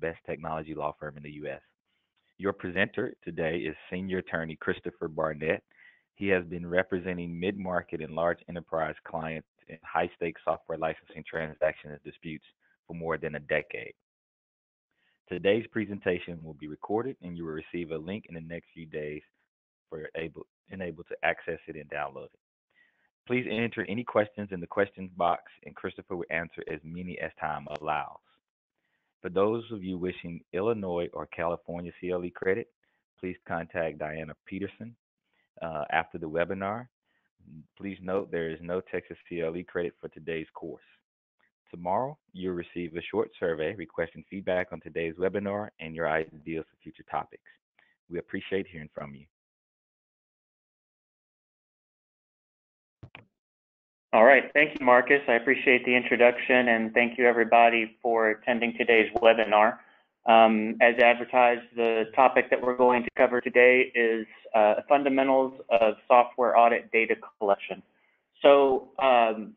best technology law firm in the U.S. Your presenter today is Senior Attorney Christopher Barnett. He has been representing mid market and large enterprise clients in high stakes software licensing transactions and disputes for more than a decade. Today's presentation will be recorded and you will receive a link in the next few days for able, able to access it and download it. Please enter any questions in the questions box and Christopher will answer as many as time allows. For those of you wishing Illinois or California CLE credit, please contact Diana Peterson uh, after the webinar. Please note there is no Texas CLE credit for today's course. Tomorrow, you'll receive a short survey requesting feedback on today's webinar and your ideas for future topics. We appreciate hearing from you. All right, thank you, Marcus. I appreciate the introduction and thank you everybody for attending today's webinar. Um, as advertised, the topic that we're going to cover today is uh, fundamentals of software audit data collection. So um,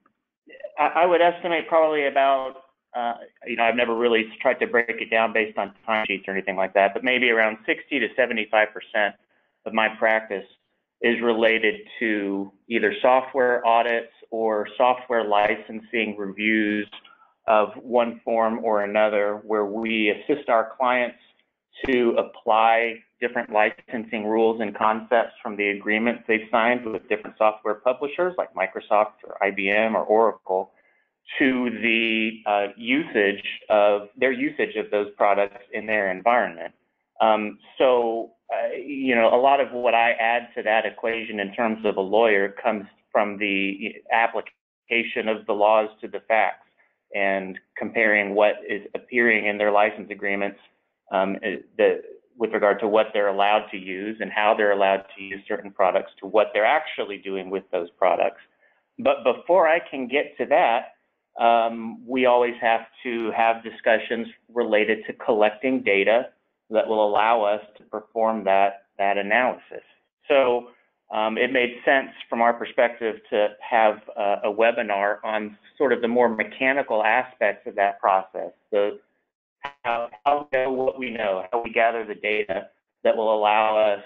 I, I, would estimate probably about, uh, you know, I've never really tried to break it down based on timesheets or anything like that, but maybe around 60 to 75% of my practice is related to either software audits or software licensing reviews of one form or another where we assist our clients to apply different licensing rules and concepts from the agreements they've signed with different software publishers like Microsoft or IBM or Oracle to the uh, usage of their usage of those products in their environment. Um, so, uh, you know, a lot of what I add to that equation in terms of a lawyer comes from the application of the laws to the facts and comparing what is appearing in their license agreements um, eh, the, with regard to what they're allowed to use and how they're allowed to use certain products to what they're actually doing with those products. But before I can get to that, um, we always have to have discussions related to collecting data that will allow us to perform that, that analysis. So um, it made sense from our perspective to have uh, a webinar on sort of the more mechanical aspects of that process. So how, how we know what we know, how we gather the data that will allow us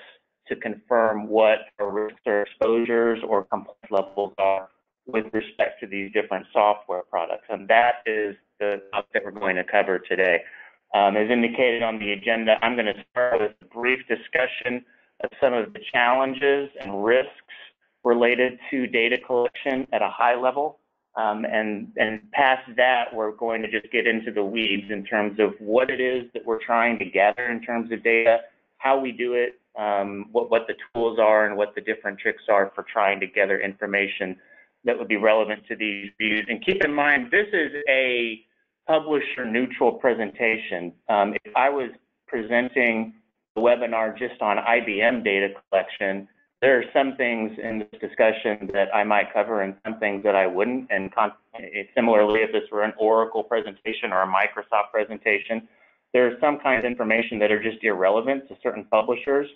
to confirm what our risks or exposures or compliance levels are with respect to these different software products. And that is the topic that we're going to cover today. Um, as indicated on the agenda, I'm going to start with a brief discussion of some of the challenges and risks related to data collection at a high level. Um, and, and past that, we're going to just get into the weeds in terms of what it is that we're trying to gather in terms of data, how we do it, um, what, what the tools are, and what the different tricks are for trying to gather information that would be relevant to these views. And keep in mind, this is a publisher neutral presentation. Um, if I was presenting the webinar just on IBM data collection, there are some things in this discussion that I might cover and some things that I wouldn't. And similarly, if this were an Oracle presentation or a Microsoft presentation, there are some kinds of information that are just irrelevant to certain publishers.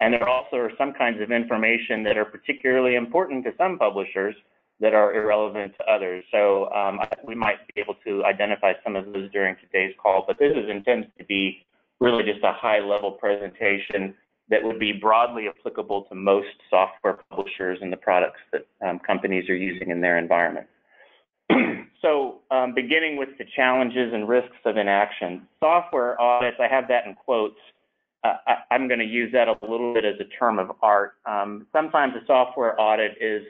And there also are some kinds of information that are particularly important to some publishers that are irrelevant to others. So um, we might be able to identify some of those during today's call, but this is intended to be really just a high level presentation that would be broadly applicable to most software publishers and the products that um, companies are using in their environment. so um, beginning with the challenges and risks of inaction, software audits, I have that in quotes. Uh, I, am going to use that a little bit as a term of art. Um, sometimes a software audit is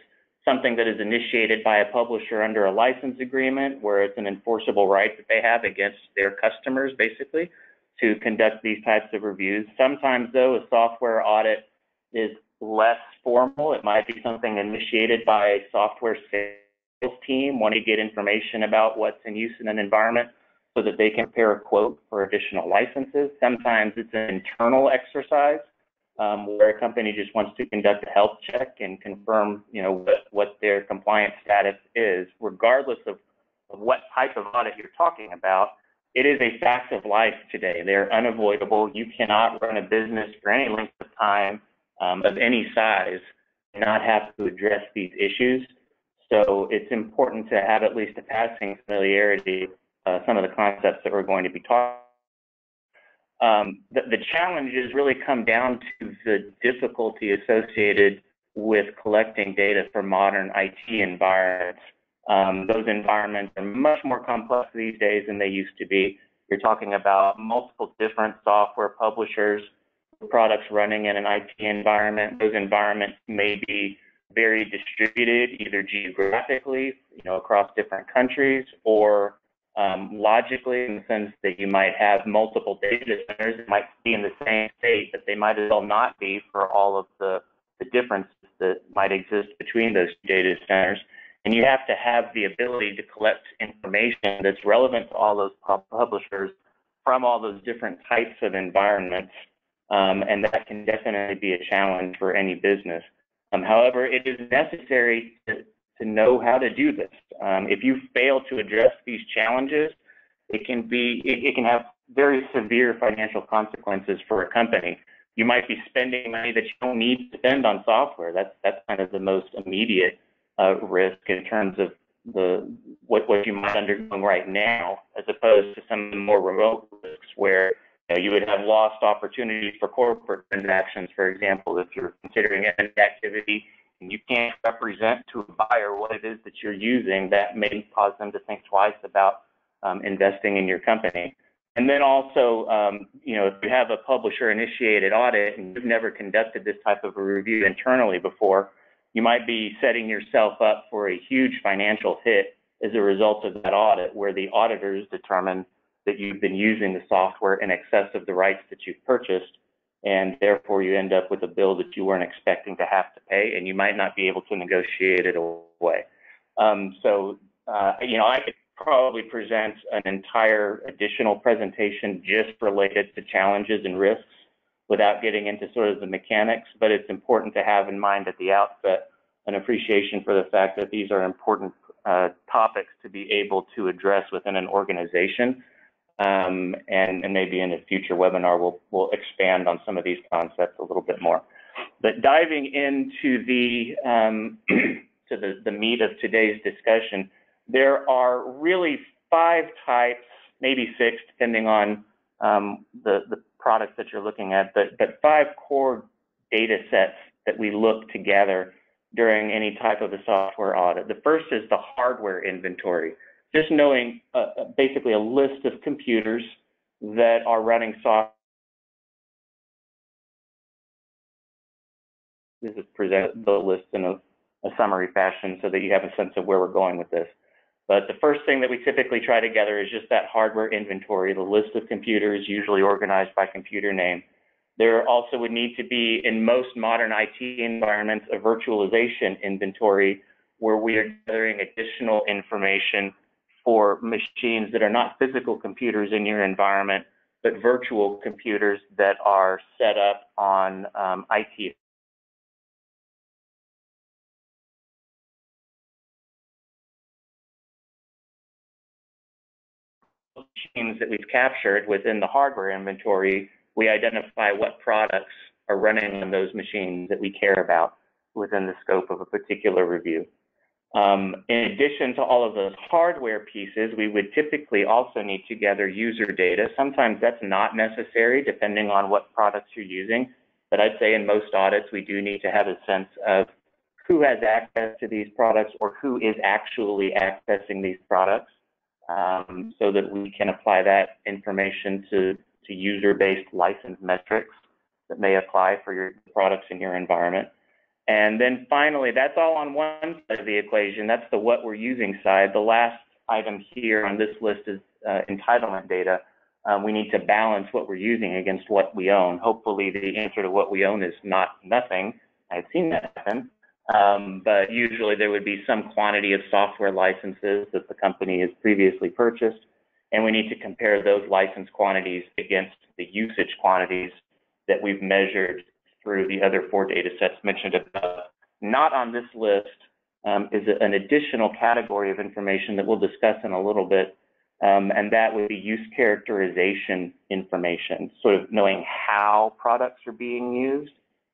something that is initiated by a publisher under a license agreement where it's an enforceable right that they have against their customers, basically to conduct these types of reviews. Sometimes, though, a software audit is less formal. It might be something initiated by a software sales team wanting to get information about what's in use in an environment so that they can prepare a quote for additional licenses. Sometimes it's an internal exercise um, where a company just wants to conduct a health check and confirm, you know, what, what their compliance status is, regardless of, of what type of audit you're talking about it is a fact of life today. They're unavoidable. You cannot run a business for any length of time um, of any size and not have to address these issues. So it's important to have at least a passing familiarity uh, some of the concepts that we're going to be talking Um, the, the challenges really come down to the difficulty associated with collecting data for modern IT environments. Um, those environments are much more complex these days than they used to be. You're talking about multiple different software publishers, products running in an IT environment. Those environments may be very distributed, either geographically, you know, across different countries, or um, logically in the sense that you might have multiple data centers that might be in the same state, but they might as well not be for all of the, the differences that might exist between those data centers. And you have to have the ability to collect information that's relevant to all those publishers from all those different types of environments. Um, and that can definitely be a challenge for any business. Um, however, it is necessary to, to know how to do this. Um, if you fail to address these challenges, it can be it, it, can have very severe financial consequences for a company. You might be spending money that you don't need to spend on software. That's that's kind of the most immediate uh, risk in terms of the what what you might be undergoing right now, as opposed to some of the more remote risks where you, know, you would have lost opportunities for corporate transactions, for example, if you're considering an activity and you can't represent to a buyer what it is that you're using, that may cause them to think twice about um, investing in your company. And then also, um, you know, if you have a publisher initiated audit and you've never conducted this type of a review internally before, you might be setting yourself up for a huge financial hit as a result of that audit where the auditors determine that you've been using the software in excess of the rights that you've purchased and therefore you end up with a bill that you weren't expecting to have to pay, and you might not be able to negotiate it away. Um, so, uh, you know, I could probably present an entire additional presentation just related to challenges and risks without getting into sort of the mechanics, but it's important to have in mind at the outset an appreciation for the fact that these are important uh, topics to be able to address within an organization um, and, and, maybe in a future webinar, we'll, we'll expand on some of these concepts a little bit more. But diving into the, um, to the, the meat of today's discussion, there are really five types, maybe six, depending on um, the, the products that you're looking at, but, but five core data sets that we look to gather during any type of a software audit. The first is the hardware inventory just knowing uh, uh, basically a list of computers that are running software. This is present the list in a, a, summary fashion so that you have a sense of where we're going with this. But the first thing that we typically try to gather is just that hardware inventory, the list of computers usually organized by computer name. There also would need to be, in most modern IT environments, a virtualization inventory where we are gathering additional information for machines that are not physical computers in your environment, but virtual computers that are set up on um, IT machines that we've captured within the hardware inventory, we identify what products are running on those machines that we care about within the scope of a particular review. Um, in addition to all of those hardware pieces, we would typically also need to gather user data. Sometimes that's not necessary depending on what products you're using, but I'd say in most audits, we do need to have a sense of who has access to these products or who is actually accessing these products um, so that we can apply that information to, to user-based license metrics that may apply for your products in your environment. And then finally, that's all on one side of the equation. That's the what we're using side. The last item here on this list is uh, entitlement data. Um, we need to balance what we're using against what we own. Hopefully, the answer to what we own is not nothing. I've seen that happen. Um, but usually there would be some quantity of software licenses that the company has previously purchased, and we need to compare those license quantities against the usage quantities that we've measured through the other four data sets mentioned above. Not on this list um, is an additional category of information that we'll discuss in a little bit, um, and that would be use characterization information, sort of knowing how products are being used.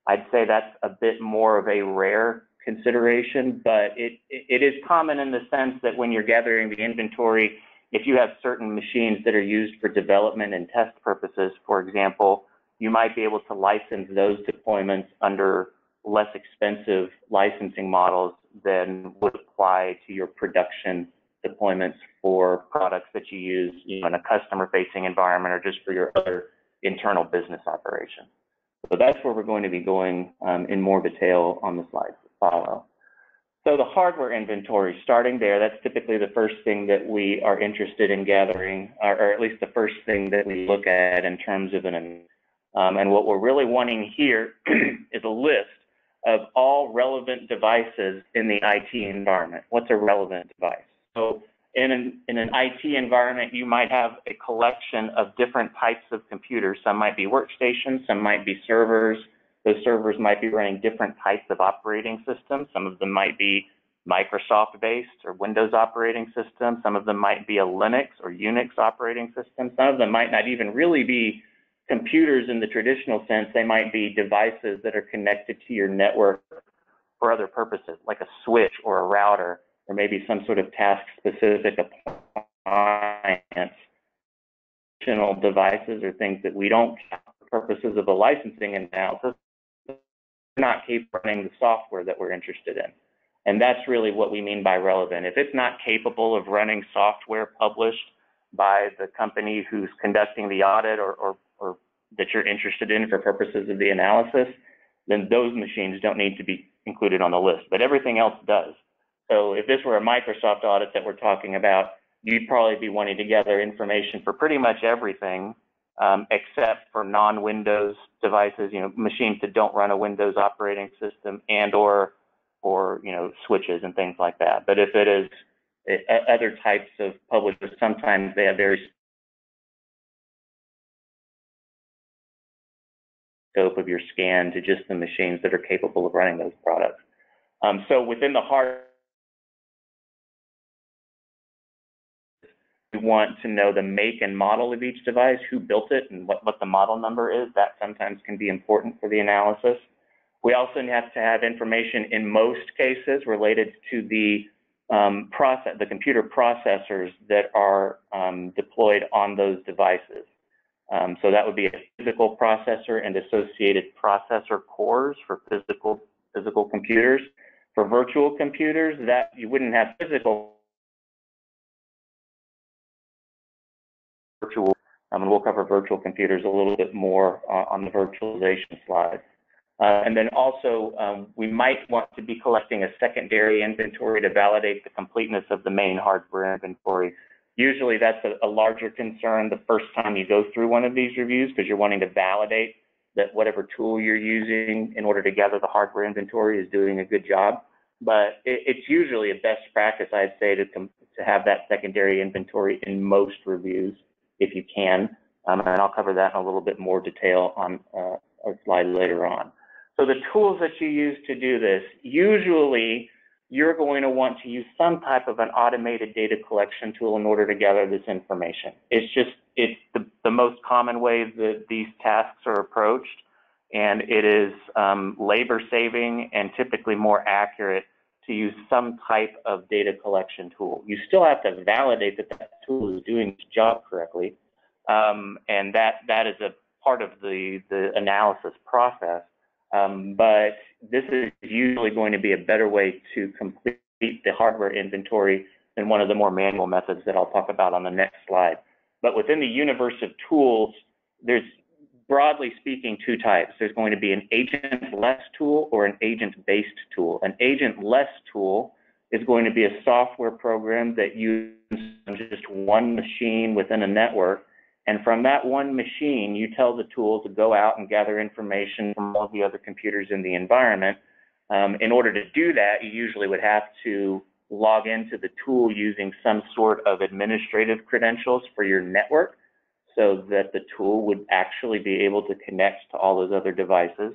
I'd say that's a bit more of a rare consideration, but it, it is common in the sense that when you're gathering the inventory, if you have certain machines that are used for development and test purposes, for example, you might be able to license those deployments under less expensive licensing models than would apply to your production deployments for products that you use you know, in a customer-facing environment or just for your other internal business operations. So that's where we're going to be going um, in more detail on the slides that follow. So the hardware inventory, starting there, that's typically the first thing that we are interested in gathering, or, or at least the first thing that we look at in terms of an, um, and what we're really wanting here is a list of all relevant devices in the IT environment. What's a relevant device? So in an, in an IT environment, you might have a collection of different types of computers. Some might be workstations, some might be servers, those servers might be running different types of operating systems. Some of them might be Microsoft based or Windows operating system. Some of them might be a Linux or Unix operating system. Some of them might not even really be computers in the traditional sense. They might be devices that are connected to your network for other purposes, like a switch or a router, or maybe some sort of task specific appliance. Devices or things that we don't for purposes of a licensing analysis not capable of running the software that we're interested in. And that's really what we mean by relevant. If it's not capable of running software published by the company who's conducting the audit or, or that you're interested in for purposes of the analysis, then those machines don't need to be included on the list, but everything else does. So if this were a Microsoft audit that we're talking about, you'd probably be wanting to gather information for pretty much everything um, except for non-Windows devices, you know, machines that don't run a Windows operating system and or or you know switches and things like that. But if it is it, other types of publishers, sometimes they have very scope of your scan to just the machines that are capable of running those products. Um, so within the hard We want to know the make and model of each device, who built it, and what, what the model number is. That sometimes can be important for the analysis. We also have to have information in most cases related to the um, process, the computer processors that are um, deployed on those devices. Um, so that would be a physical processor and associated processor cores for physical physical computers. For virtual computers, that you wouldn't have physical virtual, um, and we'll cover virtual computers a little bit more uh, on the virtualization slide. Uh, and then also, um, we might want to be collecting a secondary inventory to validate the completeness of the main hardware inventory. Usually that's a, a larger concern the first time you go through one of these reviews because you're wanting to validate that whatever tool you're using in order to gather the hardware inventory is doing a good job. But it, it's usually a best practice, I'd say, to, to have that secondary inventory in most reviews if you can. Um, and I'll cover that in a little bit more detail on uh, a slide later on. So the tools that you use to do this, usually you're going to want to use some type of an automated data collection tool in order to gather this information. It's just, it's the, the most common way that these tasks are approached, and it is um, labor saving and typically more accurate to use some type of data collection tool. You still have to validate that that tool is doing its job correctly, um, and that that is a part of the the analysis process. Um, but this is usually going to be a better way to complete the hardware inventory than one of the more manual methods that I'll talk about on the next slide. But within the universe of tools, there's broadly speaking, two types. There's going to be an agent-less tool or an agent-based tool. An agent-less tool is going to be a software program that uses just one machine within a network. And from that one machine, you tell the tool to go out and gather information from all the other computers in the environment. Um, in order to do that, you usually would have to log into the tool using some sort of administrative credentials for your network so that the tool would actually be able to connect to all those other devices.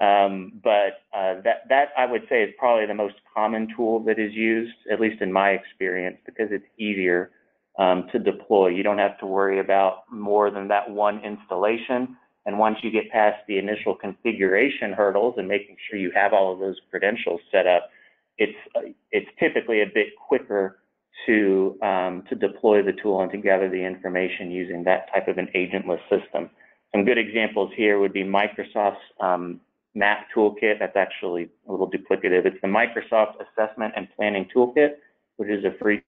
Um, but uh, that, that I would say is probably the most common tool that is used, at least in my experience, because it's easier um, to deploy. You don't have to worry about more than that one installation. And once you get past the initial configuration hurdles and making sure you have all of those credentials set up, it's, it's typically a bit quicker to, um, to deploy the tool and to gather the information using that type of an agentless system. Some good examples here would be Microsoft's um, MAP toolkit. That's actually a little duplicative. It's the Microsoft Assessment and Planning Toolkit, which is a free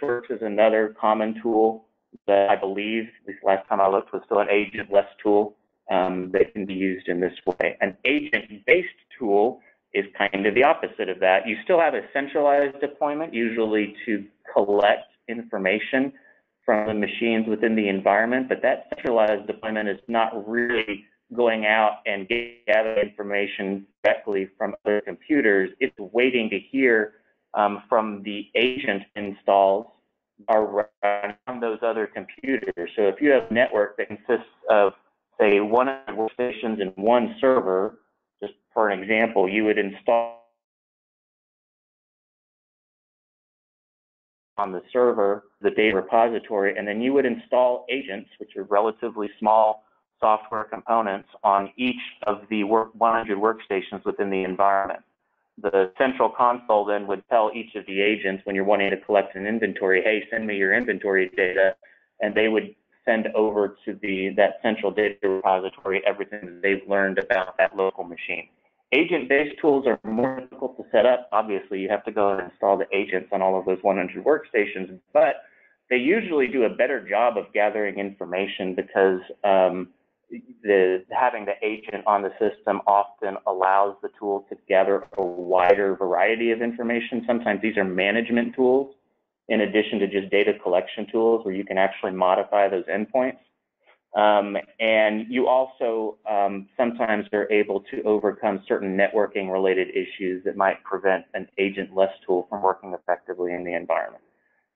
Search is another common tool that I believe, at least last time I looked, was still an agentless tool um, that can be used in this way. An agent-based tool is kind of the opposite of that. You still have a centralized deployment, usually to collect information from the machines within the environment, but that centralized deployment is not really going out and gathering information directly from other computers. It's waiting to hear um, from the agent installs are on those other computers. So if you have a network that consists of, say, one workstations and one server, just for an example, you would install on the server the data repository, and then you would install agents, which are relatively small software components on each of the work 100 workstations within the environment the central console then would tell each of the agents when you're wanting to collect an inventory, hey, send me your inventory data, and they would send over to the that central data repository everything that they've learned about that local machine. Agent-based tools are more difficult to set up. Obviously, you have to go and install the agents on all of those 100 workstations, but they usually do a better job of gathering information because um, the having the agent on the system often allows the tool to gather a wider variety of information. Sometimes these are management tools in addition to just data collection tools where you can actually modify those endpoints. Um, and you also um, sometimes are able to overcome certain networking related issues that might prevent an agentless tool from working effectively in the environment.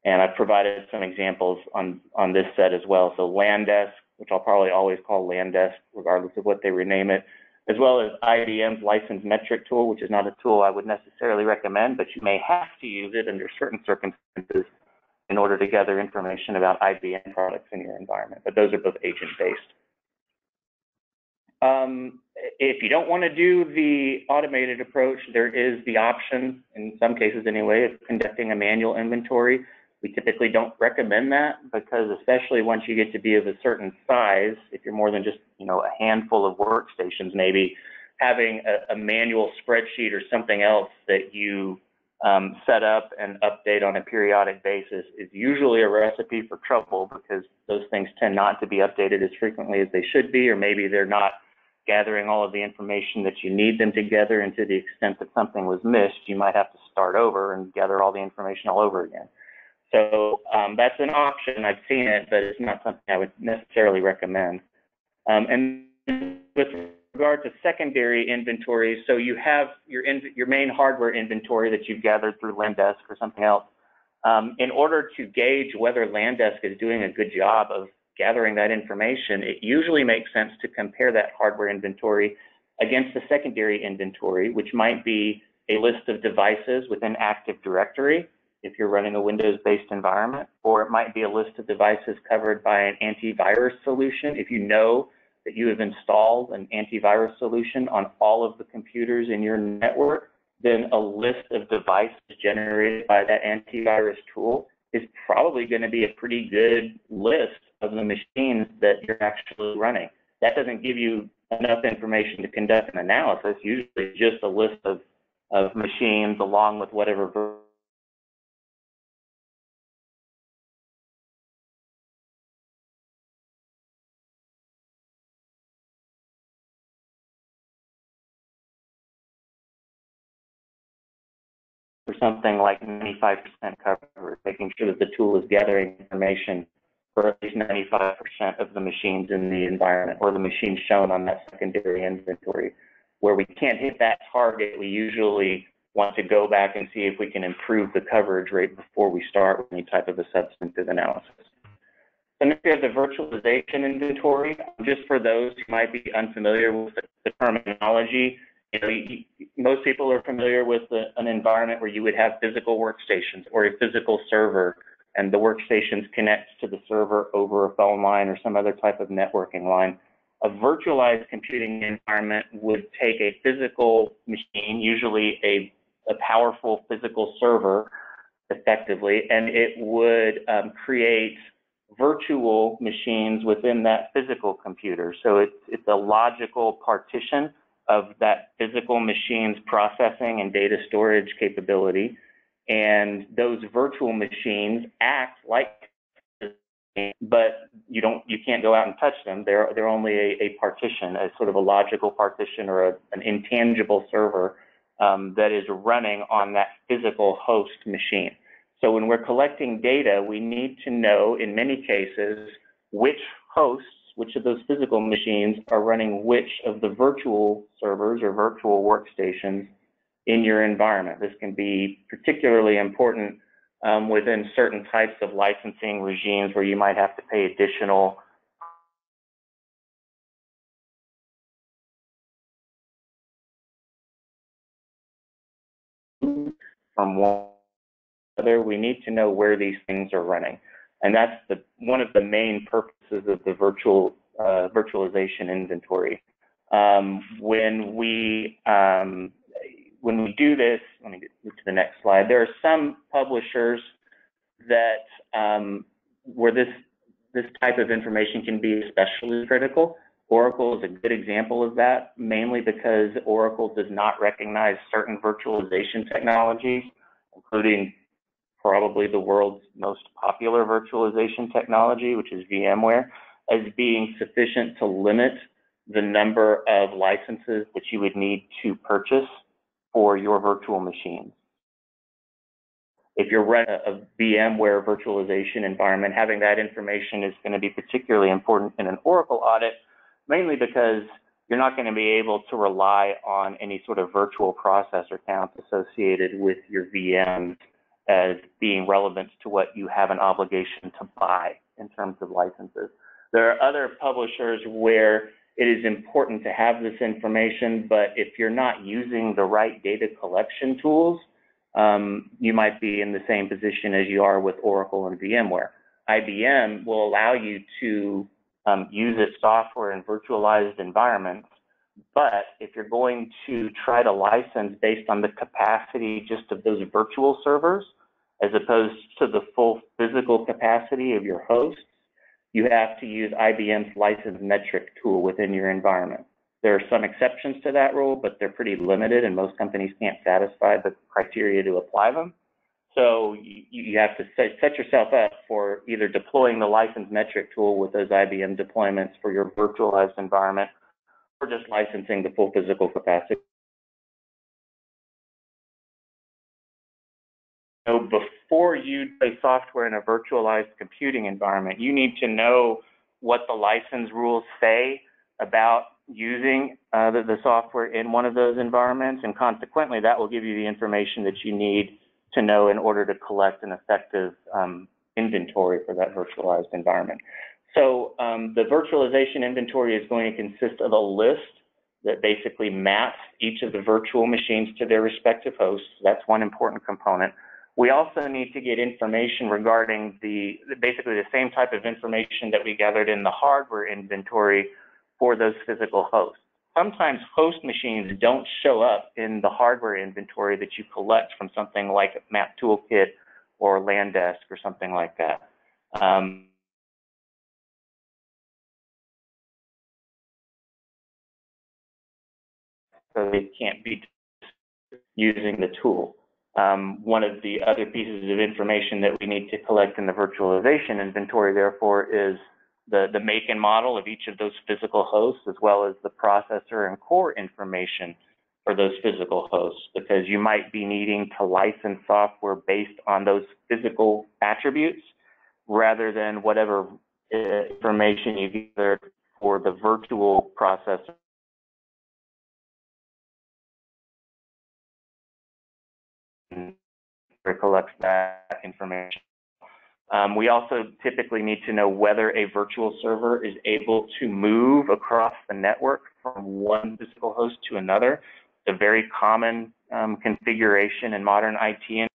And I've provided some examples on, on this set as well. So LANDESK, which I'll probably always call LANDESK, regardless of what they rename it, as well as IBM's license metric tool, which is not a tool I would necessarily recommend, but you may have to use it under certain circumstances in order to gather information about IBM products in your environment. But those are both agent-based. Um, if you don't want to do the automated approach, there is the option, in some cases anyway, of conducting a manual inventory. We typically don't recommend that because especially once you get to be of a certain size, if you're more than just, you know, a handful of workstations, maybe having a, a manual spreadsheet or something else that you um, set up and update on a periodic basis is usually a recipe for trouble because those things tend not to be updated as frequently as they should be, or maybe they're not gathering all of the information that you need them to gather, and to the extent that something was missed, you might have to start over and gather all the information all over again. So um, that's an option. I've seen it, but it's not something I would necessarily recommend. Um, and with regard to secondary inventory, so you have your in, your main hardware inventory that you've gathered through LANDESK or something else. Um, in order to gauge whether LANDESK is doing a good job of gathering that information, it usually makes sense to compare that hardware inventory against the secondary inventory, which might be a list of devices within Active Directory if you're running a Windows-based environment, or it might be a list of devices covered by an antivirus solution. If you know that you have installed an antivirus solution on all of the computers in your network, then a list of devices generated by that antivirus tool is probably going to be a pretty good list of the machines that you're actually running. That doesn't give you enough information to conduct an analysis, usually just a list of, of machines along with whatever for something like 95% coverage, making sure that the tool is gathering information for at least 95% of the machines in the environment or the machines shown on that secondary inventory. Where we can't hit that target, we usually want to go back and see if we can improve the coverage rate before we start with any type of a substantive analysis. Then we have the virtualization inventory. Just for those who might be unfamiliar with the terminology, you know, most people are familiar with an environment where you would have physical workstations or a physical server, and the workstations connect to the server over a phone line or some other type of networking line. a virtualized computing environment would take a physical machine, usually a, a powerful physical server, effectively, and it would um, create virtual machines within that physical computer. So it's, it's a logical partition of that physical machine's processing and data storage capability. And those virtual machines act like but you don't you can't go out and touch them. They're they're only a, a partition, a sort of a logical partition or a, an intangible server um, that is running on that physical host machine. So when we're collecting data, we need to know in many cases which hosts, which of those physical machines are running which of the virtual servers or virtual workstations in your environment. This can be particularly important um, within certain types of licensing regimes where you might have to pay additional from one other, we need to know where these things are running. And that's the one of the main purposes of the virtual uh, virtualization inventory. Um, when we um, when we do this, let me get to the next slide. There are some publishers that um, where this this type of information can be especially critical. Oracle is a good example of that, mainly because Oracle does not recognize certain virtualization technologies, including probably the world's most popular virtualization technology, which is VMware, as being sufficient to limit the number of licenses which you would need to purchase for your virtual machines. If you're running a VMware virtualization environment, having that information is going to be particularly important in an Oracle audit, mainly because you're not going to be able to rely on any sort of virtual processor counts associated with your VMs as being relevant to what you have an obligation to buy in terms of licenses. There are other publishers where it is important to have this information, but if you're not using the right data collection tools, um, you might be in the same position as you are with Oracle and VMware. IBM will allow you to um, use its software in virtualized environments, but if you're going to try to license based on the capacity just of those virtual servers, as opposed to the full physical capacity of your hosts, you have to use IBM's license metric tool within your environment. There are some exceptions to that rule, but they're pretty limited and most companies can't satisfy the criteria to apply them. So you, you have to set, set yourself up for either deploying the license metric tool with those IBM deployments for your virtualized environment or just licensing the full physical capacity know, before you play software in a virtualized computing environment, you need to know what the license rules say about using uh, the, the, software in one of those environments, and consequently, that will give you the information that you need to know in order to collect an effective um, inventory for that virtualized environment. So um, the virtualization inventory is going to consist of a list that basically maps each of the virtual machines to their respective hosts. That's one important component. We also need to get information regarding the basically the same type of information that we gathered in the hardware inventory for those physical hosts. Sometimes host machines don't show up in the hardware inventory that you collect from something like Map Toolkit or LANDESK or something like that. Um, so they can't be using the tool. Um, one of the other pieces of information that we need to collect in the virtualization inventory, therefore, is the, the make and model of each of those physical hosts, as well as the processor and core information for those physical hosts, because you might be needing to license software based on those physical attributes rather than whatever uh, information you gathered for the virtual processor collects that information. Um, we also typically need to know whether a virtual server is able to move across the network from one physical host to another. It's a very common um, configuration in modern IT.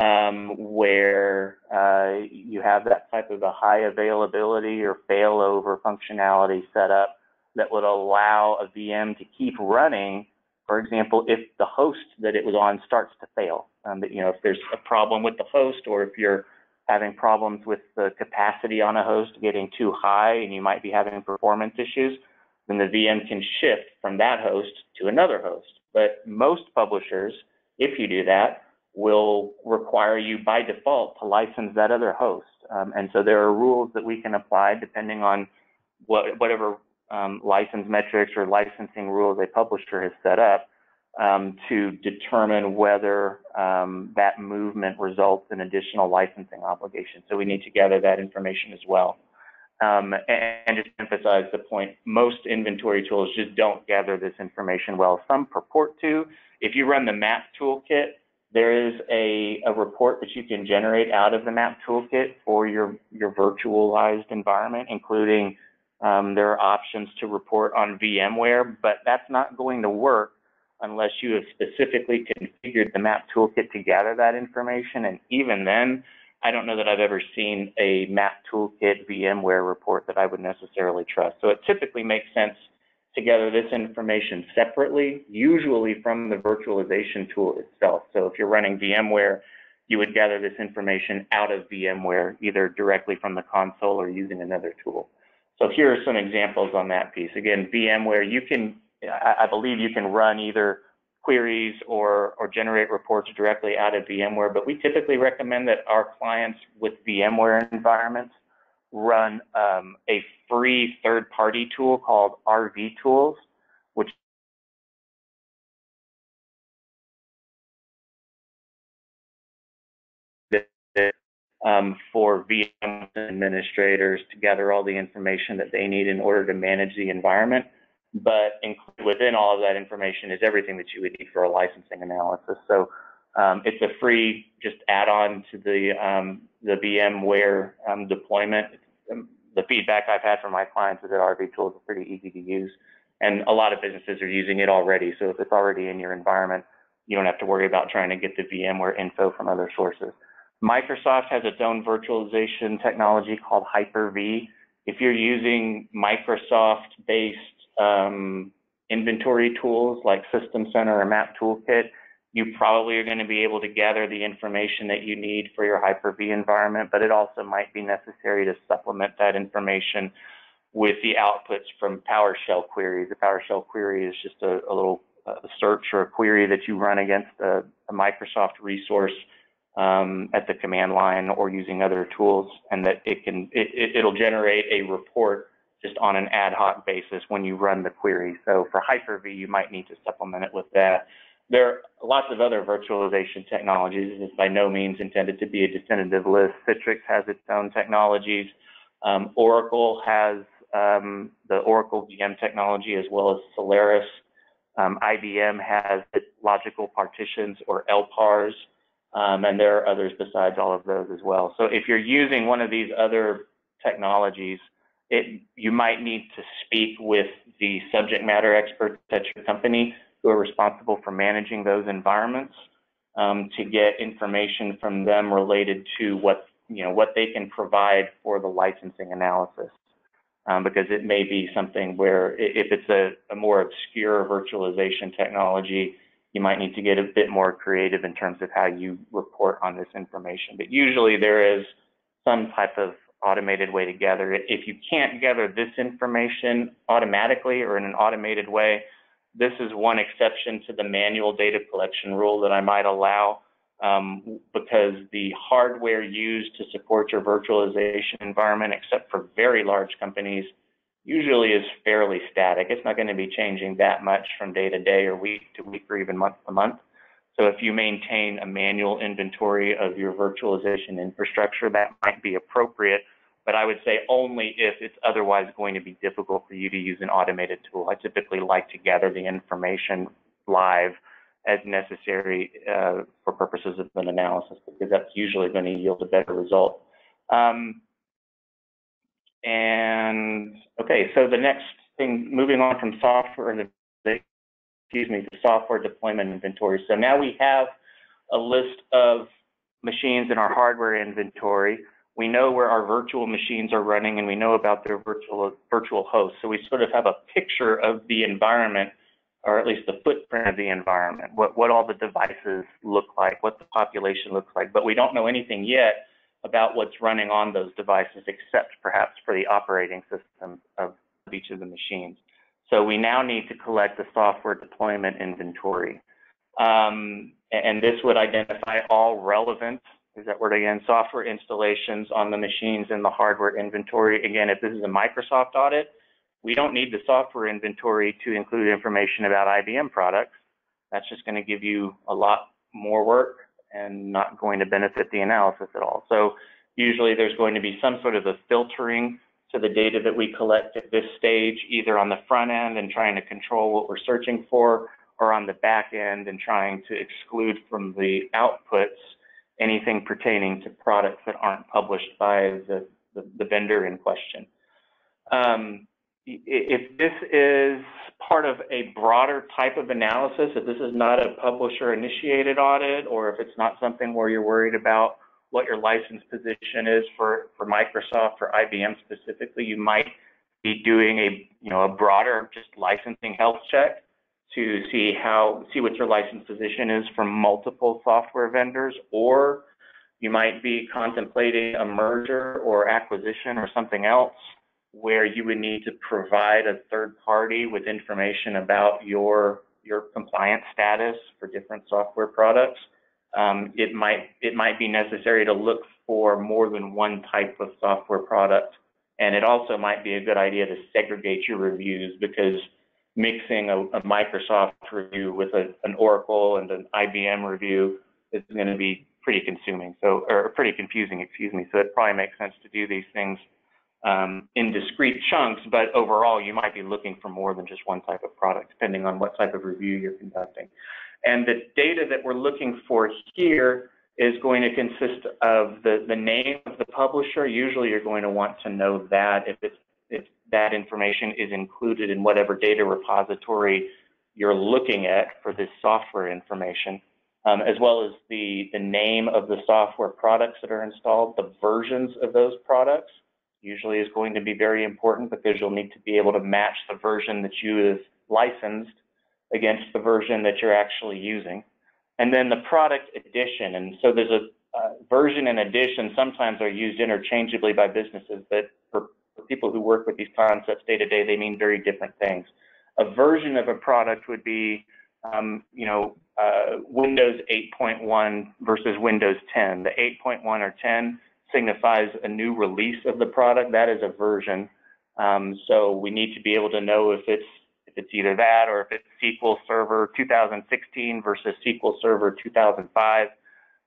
um, where uh, you have that type of a high availability or failover functionality set up that would allow a VM to keep running. For example, if the host that it was on starts to fail, um, you know, if there's a problem with the host or if you're having problems with the capacity on a host getting too high and you might be having performance issues, then the VM can shift from that host to another host. But most publishers, if you do that, will require you by default to license that other host. Um, and so there are rules that we can apply depending on what, whatever um, license metrics or licensing rules a publisher has set up um, to determine whether um, that movement results in additional licensing obligations. So we need to gather that information as well. Um, and, just emphasize the point, most inventory tools just don't gather this information well. Some purport to. If you run the map toolkit, there is a, a report that you can generate out of the map toolkit for your, your virtualized environment, including um, there are options to report on VMware, but that's not going to work unless you have specifically configured the map toolkit to gather that information. And even then, I don't know that I've ever seen a map toolkit VMware report that I would necessarily trust. So it typically makes sense to gather this information separately, usually from the virtualization tool itself. So if you're running VMware, you would gather this information out of VMware, either directly from the console or using another tool. So here are some examples on that piece. Again, VMware, you can, I believe you can run either queries or, or generate reports directly out of VMware, but we typically recommend that our clients with VMware environments run um, a free third-party tool called RV Tools, which um, for VM administrators to gather all the information that they need in order to manage the environment. But within all of that information is everything that you would need for a licensing analysis. So um, it's a free just add-on to the um, the VMware um, deployment. Um, the feedback I've had from my clients is that RV tools are pretty easy to use, and a lot of businesses are using it already. So if it's already in your environment, you don't have to worry about trying to get the VMware info from other sources. Microsoft has its own virtualization technology called Hyper-V. If you're using Microsoft-based um, inventory tools like System Center or Map Toolkit, you probably are going to be able to gather the information that you need for your Hyper-V environment, but it also might be necessary to supplement that information with the outputs from PowerShell queries. A PowerShell query is just a, a little search or a query that you run against a, a Microsoft resource um, at the command line or using other tools, and that it can it, it'll generate a report just on an ad hoc basis when you run the query. So for Hyper-V, you might need to supplement it with that. There are lots of other virtualization technologies. It's by no means intended to be a definitive list. Citrix has its own technologies. Um, Oracle has um, the Oracle VM technology as well as Solaris. Um, IBM has logical partitions or LPARs. Um, and there are others besides all of those as well. So if you're using one of these other technologies, it, you might need to speak with the subject matter experts at your company who are responsible for managing those environments um, to get information from them related to what you know what they can provide for the licensing analysis. Um, because it may be something where if it's a, a more obscure virtualization technology, you might need to get a bit more creative in terms of how you report on this information. But usually there is some type of automated way to gather it. If you can't gather this information automatically or in an automated way, this is one exception to the manual data collection rule that I might allow um, because the hardware used to support your virtualization environment, except for very large companies, usually is fairly static. It's not going to be changing that much from day to day or week to week or even month to month. So if you maintain a manual inventory of your virtualization infrastructure, that might be appropriate. But I would say only if it's otherwise going to be difficult for you to use an automated tool. I typically like to gather the information live as necessary uh, for purposes of an analysis because that's usually going to yield a better result. Um, and okay, so the next thing, moving on from software, excuse me, to software deployment inventory. So now we have a list of machines in our hardware inventory. We know where our virtual machines are running and we know about their virtual, virtual hosts. So we sort of have a picture of the environment or at least the footprint of the environment, what, what all the devices look like, what the population looks like. But we don't know anything yet about what's running on those devices except perhaps for the operating system of each of the machines. So we now need to collect the software deployment inventory. Um, and this would identify all relevant, is that word again, software installations on the machines in the hardware inventory. Again, if this is a Microsoft audit, we don't need the software inventory to include information about IBM products. That's just going to give you a lot more work and not going to benefit the analysis at all. So usually there's going to be some sort of a filtering to the data that we collect at this stage, either on the front end and trying to control what we're searching for, or on the back end and trying to exclude from the outputs anything pertaining to products that aren't published by the, the, the vendor in question. Um, if this is part of a broader type of analysis, if this is not a publisher initiated audit, or if it's not something where you're worried about what your license position is for, for Microsoft or IBM specifically, you might be doing a, you know, a broader just licensing health check to see how, see what your license position is from multiple software vendors, or you might be contemplating a merger or acquisition or something else where you would need to provide a third party with information about your your compliance status for different software products. Um, it might it might be necessary to look for more than one type of software product, and it also might be a good idea to segregate your reviews because mixing a, a Microsoft review with a, an Oracle and an IBM review is going to be pretty consuming, so or pretty confusing, excuse me. So it probably makes sense to do these things um, in discrete chunks, but overall you might be looking for more than just one type of product, depending on what type of review you're conducting. And the data that we're looking for here is going to consist of the, the name of the publisher. Usually you're going to want to know that if, it's, if that information is included in whatever data repository you're looking at for this software information, um, as well as the, the name of the software products that are installed, the versions of those products, usually is going to be very important because you'll need to be able to match the version that you have licensed against the version that you're actually using. And then the product edition. And so there's a uh, version and edition sometimes are used interchangeably by businesses, but for, for people who work with these concepts day to day, they mean very different things. A version of a product would be, um, you know, uh, Windows 8.1 versus Windows 10. The 8.1 or 10 signifies a new release of the product. That is a version. Um, so we need to be able to know if it's if it's either that or if it's SQL Server 2016 versus SQL Server 2005.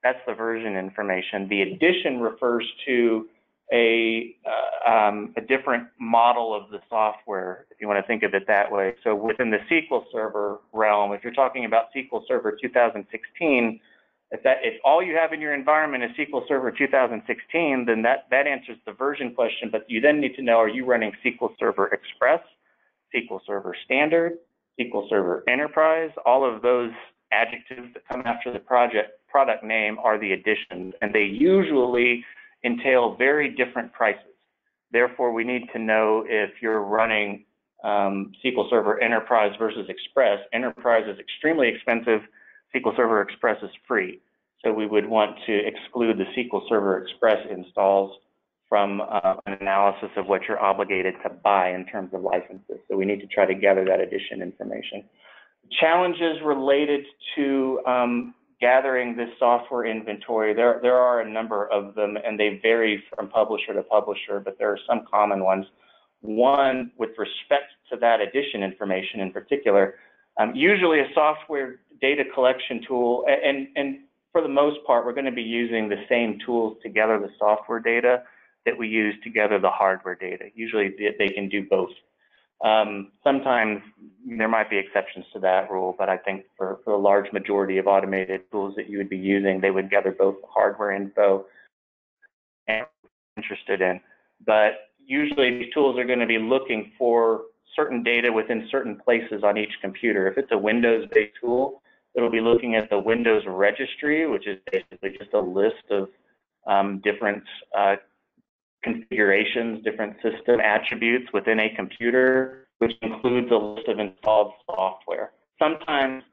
That's the version information. The addition refers to a uh, um, a different model of the software, if you want to think of it that way. So within the SQL Server realm, if you're talking about SQL Server 2016, if that if all you have in your environment is SQL Server 2016, then that that answers the version question. But you then need to know: Are you running SQL Server Express, SQL Server Standard, SQL Server Enterprise? All of those adjectives that come after the project product name are the additions, and they usually entail very different prices. Therefore, we need to know if you're running um, SQL Server Enterprise versus Express. Enterprise is extremely expensive SQL Server Express is free. So we would want to exclude the SQL Server Express installs from uh, an analysis of what you're obligated to buy in terms of licenses. So we need to try to gather that addition information. Challenges related to um, gathering this software inventory, there, there are a number of them and they vary from publisher to publisher, but there are some common ones. One, with respect to that addition information in particular, um, usually a software data collection tool, and, and for the most part, we're going to be using the same tools to gather the software data that we use to gather the hardware data. Usually they can do both. Um, sometimes there might be exceptions to that rule, but I think for, for the large majority of automated tools that you would be using, they would gather both the hardware info and interested in. But usually these tools are going to be looking for certain data within certain places on each computer. If it's a Windows-based tool, It'll be looking at the Windows registry, which is basically just a list of um, different uh, configurations, different system attributes within a computer, which includes a list of installed software. Sometimes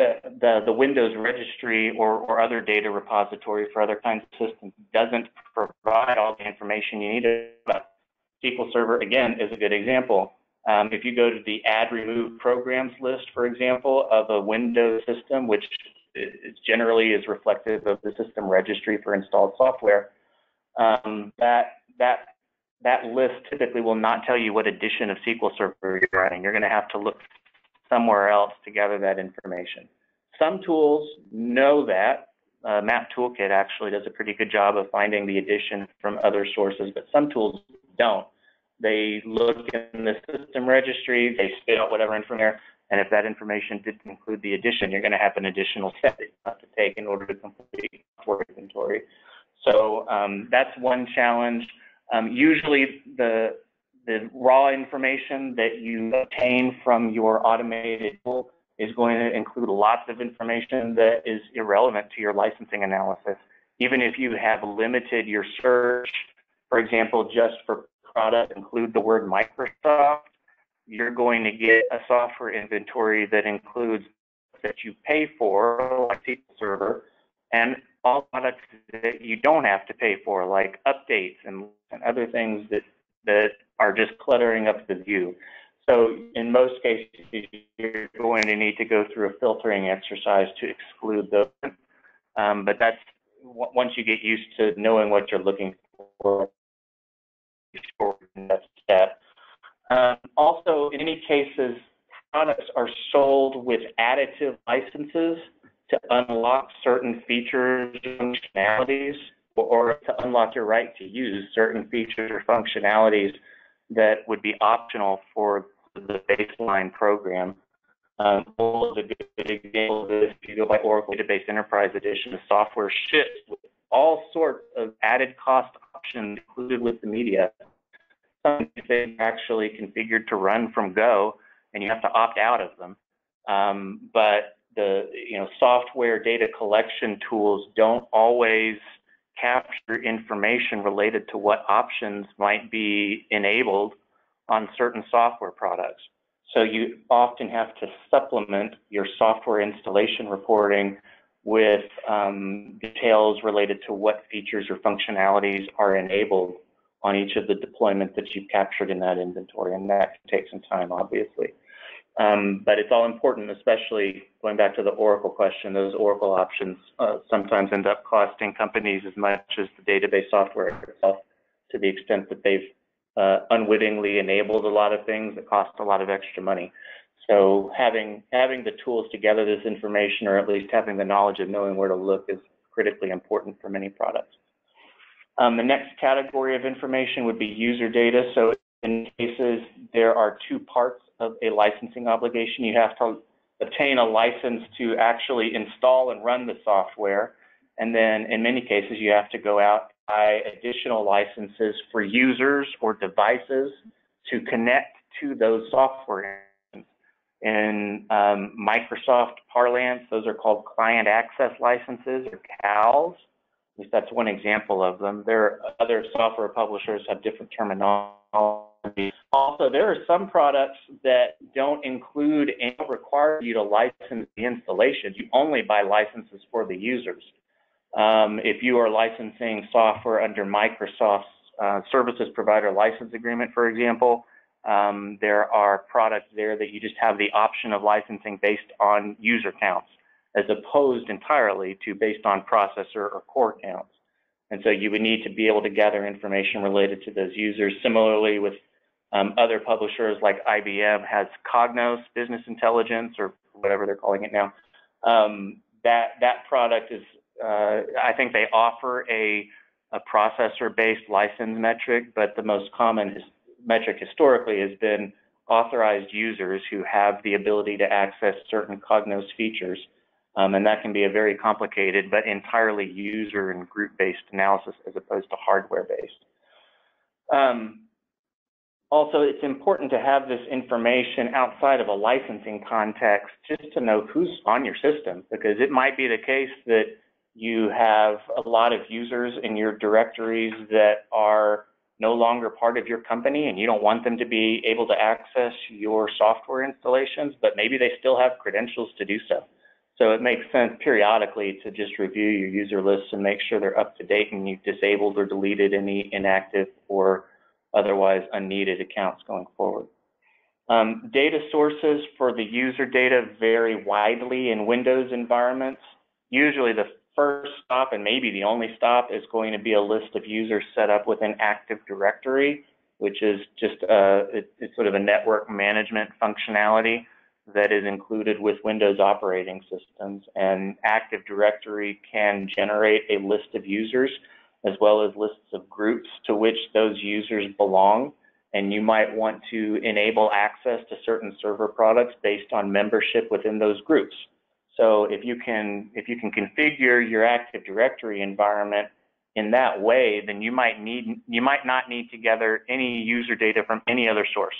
uh, the, the Windows registry or, or other data repository for other kinds of systems doesn't provide all the information you need. But SQL Server, again, is a good example. Um, if you go to the add remove programs list, for example, of a Windows system, which is generally is reflective of the system registry for installed software, um, that that that list typically will not tell you what edition of SQL Server you're running. You're going to have to look somewhere else to gather that information. Some tools know that. Uh, Map Toolkit actually does a pretty good job of finding the edition from other sources, but some tools don't. They look in the system registry, they spit out whatever information there, and if that information didn't include the addition, you're going to have an additional step that you have to take in order to complete software inventory. So um, that's one challenge. Um, usually the the raw information that you obtain from your automated tool is going to include lots of information that is irrelevant to your licensing analysis. Even if you have limited your search, for example, just for product, include the word Microsoft, you're going to get a software inventory that includes that you pay for, like SQL Server, and all products that you don't have to pay for, like updates and, and other things that that are just cluttering up the view. So in most cases, you're going to need to go through a filtering exercise to exclude those. Um, but that's once you get used to knowing what you're looking for, Um, also, in many cases, products are sold with additive licenses to unlock certain features functionalities or to unlock your right to use certain features or functionalities that would be optional for the baseline program. Um, a good example of this. If you go buy Oracle Database Enterprise Edition, the software ships with all sorts of added cost included with the media. Some things actually configured to run from Go, and you have to opt out of them. Um, but the you know software data collection tools don't always capture information related to what options might be enabled on certain software products. So you often have to supplement your software installation reporting with um, details related to what features or functionalities are enabled on each of the deployments that you've captured in that inventory, and that can take some time, obviously. Um, but it's all important, especially going back to the Oracle question, those Oracle options uh, sometimes end up costing companies as much as the database software itself to the extent that they've uh, unwittingly enabled a lot of things that cost a lot of extra money. So having having the tools to gather this information, or at least having the knowledge of knowing where to look, is critically important for many products. Um, the next category of information would be user data. So in cases, there are two parts of a licensing obligation. You have to obtain a license to actually install and run the software. And then in many cases, you have to go out and buy additional licenses for users or devices to connect to those software. In um, Microsoft parlance, those are called client access licenses or CALs. At least that's one example of them. There are other software publishers have different terminology also, there are some products that don't include and don't require you to license the installation. You only buy licenses for the users. Um, if you are licensing software under Microsoft's uh, services provider license agreement, for example, um, there are products there that you just have the option of licensing based on user counts, as opposed entirely to based on processor or core counts. And so you would need to be able to gather information related to those users. Similarly, with um, other publishers like IBM has Cognos Business Intelligence or whatever they're calling it now. Um, that that product is, uh, I think they offer a, a processor-based license metric, but the most common his, metric historically has been authorized users who have the ability to access certain Cognos features. Um, and that can be a very complicated but entirely user and group-based analysis as opposed to hardware-based. Um, also, it's important to have this information outside of a licensing context just to know who's on your system, because it might be the case that you have a lot of users in your directories that are no longer part of your company and you don't want them to be able to access your software installations, but maybe they still have credentials to do so. So it makes sense periodically to just review your user lists and make sure they're up to date and you've disabled or deleted any inactive or otherwise unneeded accounts going forward. Um, data sources for the user data vary widely in Windows environments. Usually the first stop and maybe the only stop is going to be a list of users set up within Active Directory, which is just a, uh, it, it's sort of a network management functionality that is included with Windows operating systems. And Active Directory can generate a list of users as well as lists of groups to which those users belong. And you might want to enable access to certain server products based on membership within those groups. So if you can if you can configure your Active Directory environment in that way, then you might need you might not need to gather any user data from any other source,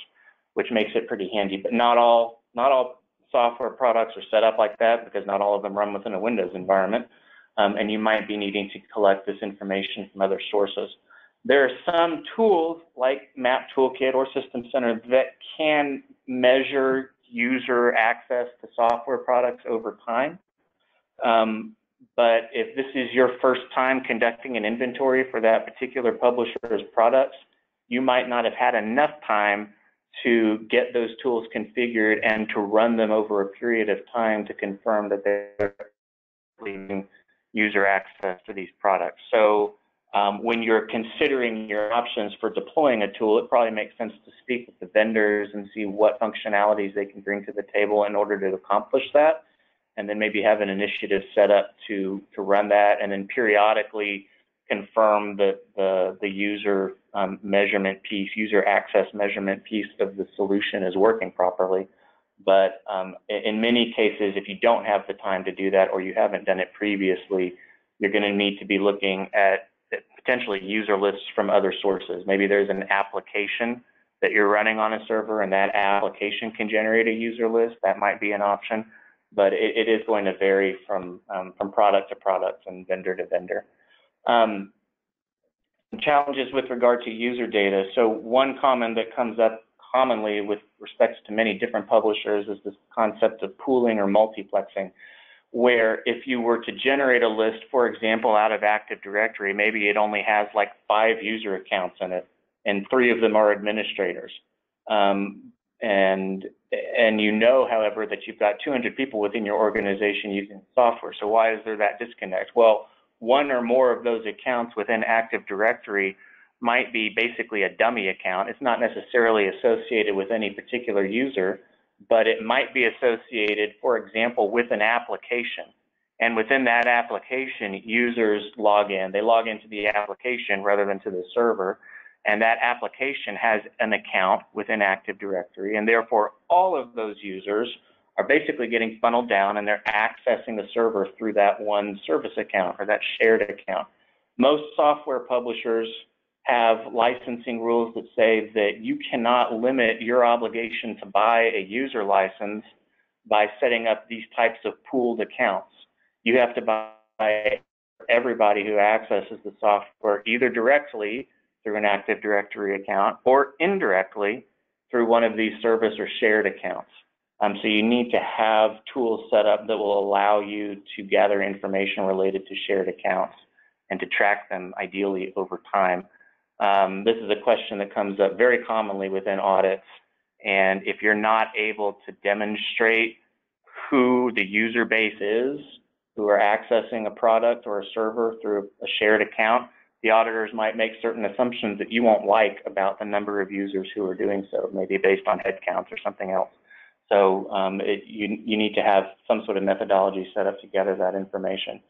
which makes it pretty handy. But not all not all software products are set up like that because not all of them run within a Windows environment um, and you might be needing to collect this information from other sources. There are some tools like Map Toolkit or System Center that can measure user access to software products over time. Um, but if this is your first time conducting an inventory for that particular publisher's products, you might not have had enough time to get those tools configured and to run them over a period of time to confirm that they're leaving user access to these products. So um, when you're considering your options for deploying a tool, it probably makes sense to speak with the vendors and see what functionalities they can bring to the table in order to accomplish that. And then maybe have an initiative set up to, to run that and then periodically confirm that the, the user um, measurement piece, user access measurement piece of the solution is working properly. But um, in many cases, if you don't have the time to do that or you haven't done it previously, you're going to need to be looking at potentially user lists from other sources. Maybe there's an application that you're running on a server and that application can generate a user list. That might be an option, but it, it is going to vary from, um, from product to product and vendor to vendor. Um, challenges with regard to user data. So one comment that comes up commonly with respect to many different publishers is this concept of pooling or multiplexing, where if you were to generate a list, for example, out of Active Directory, maybe it only has like five user accounts in it, and three of them are administrators. Um, and and you know, however, that you've got 200 people within your organization using software. So why is there that disconnect? Well, one or more of those accounts within Active Directory might be basically a dummy account. It's not necessarily associated with any particular user, but it might be associated, for example, with an application. And within that application, users log in. They log into the application rather than to the server. And that application has an account within Active Directory. And therefore, all of those users are basically getting funneled down and they're accessing the server through that one service account or that shared account. Most software publishers have licensing rules that say that you cannot limit your obligation to buy a user license by setting up these types of pooled accounts. You have to buy everybody who accesses the software either directly through an Active Directory account or indirectly through one of these service or shared accounts. Um, so you need to have tools set up that will allow you to gather information related to shared accounts and to track them ideally over time. Um, this is a question that comes up very commonly within audits. And if you're not able to demonstrate who the user base is, who are accessing a product or a server through a shared account, the auditors might make certain assumptions that you won't like about the number of users who are doing so, maybe based on headcounts or something else. So um, it, you, you need to have some sort of methodology set up to gather that information.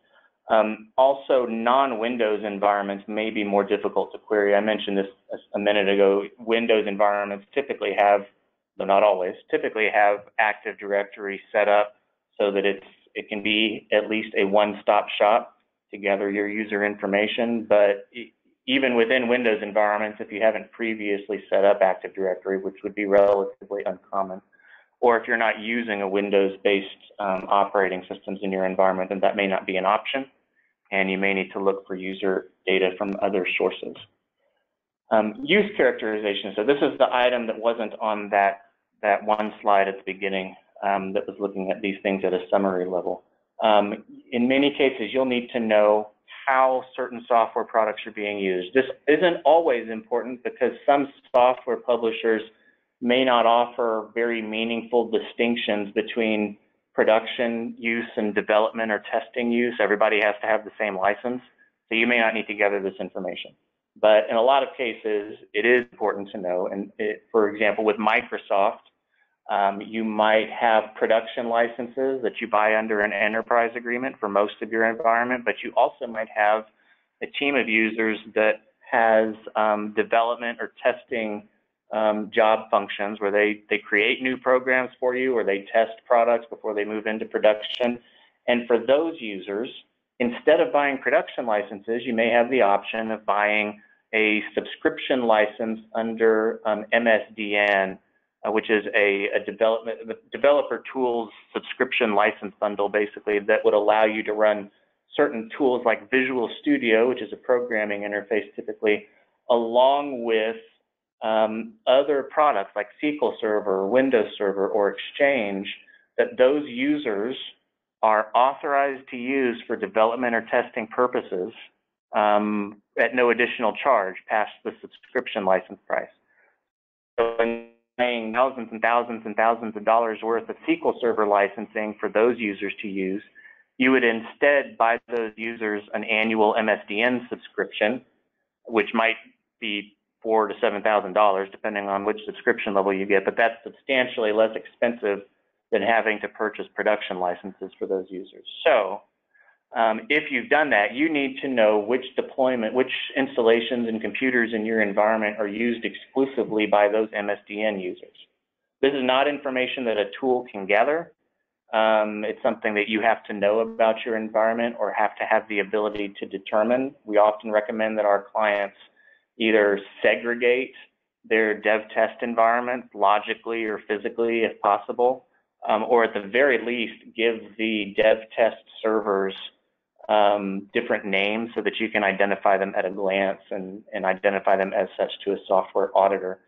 Um, also, non-Windows environments may be more difficult to query. I mentioned this a, minute ago. Windows environments typically have, though not always, typically have Active Directory set up so that it's it can be at least a one-stop shop to gather your user information. But even within Windows environments if you haven't previously set up Active Directory, which would be relatively uncommon. Or if you're not using a Windows-based um, operating systems in your environment, then that may not be an option, and you may need to look for user data from other sources. Um, use characterization. So this is the item that wasn't on that, that one slide at the beginning um, that was looking at these things at a summary level. Um, in many cases, you'll need to know how certain software products are being used. This isn't always important because some software publishers may not offer very meaningful distinctions between production use and development or testing use. Everybody has to have the same license, so you may not need to gather this information. But in a lot of cases, it is important to know. And it, for example, with Microsoft, um, you might have production licenses that you buy under an enterprise agreement for most of your environment, but you also might have a team of users that has um, development or testing um, job functions where they, they create new programs for you or they test products before they move into production. And for those users, instead of buying production licenses, you may have the option of buying a subscription license under um, MSDN uh, which is a, a development developer tools subscription license bundle, basically that would allow you to run certain tools like Visual Studio, which is a programming interface typically, along with um, other products like SQL Server, Windows Server, or Exchange that those users are authorized to use for development or testing purposes um, at no additional charge past the subscription license price. So paying thousands and thousands and thousands of dollars worth of SQL Server licensing for those users to use. You would instead buy those users an annual MSDN subscription, which might be four to seven thousand dollars, depending on which subscription level you get. But that's substantially less expensive than having to purchase production licenses for those users. So um, if you've done that, you need to know which deployment, which installations and computers in your environment are used exclusively by those MSDN users. This is not information that a tool can gather. Um, it's something that you have to know about your environment or have to have the ability to determine. We often recommend that our clients either segregate their dev test environment logically or physically if possible, um, or at the very least give the dev test servers um, different names so that you can identify them at a glance and, and identify them as such to a software auditor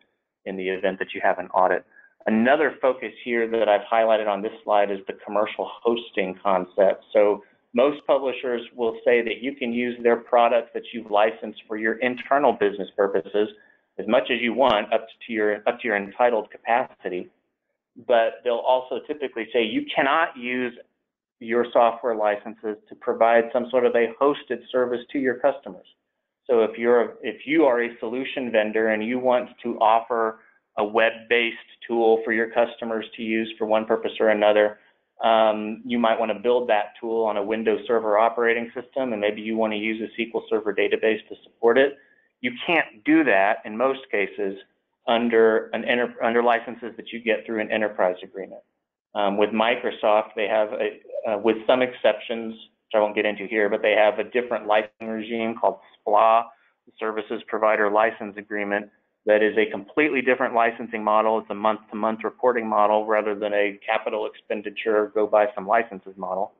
in the event that you have an audit. Another focus here that I've highlighted on this slide is the commercial hosting concept. So most publishers will say that you can use their products that you've licensed for your internal business purposes as much as you want up to your up to your entitled capacity. But they'll also typically say you cannot use your software licenses to provide some sort of a hosted service to your customers. So if you're if you are a solution vendor and you want to offer a web-based tool for your customers to use for one purpose or another, um, you might want to build that tool on a Windows Server operating system, and maybe you want to use a SQL Server database to support it. You can't do that in most cases under an under licenses that you get through an enterprise agreement. Um, with Microsoft, they have a, uh, with some exceptions, which I won't get into here, but they have a different licensing regime called SPLA, Services Provider License Agreement, that is a completely different licensing model. It's a month-to-month reporting model rather than a capital expenditure, go buy some licenses model.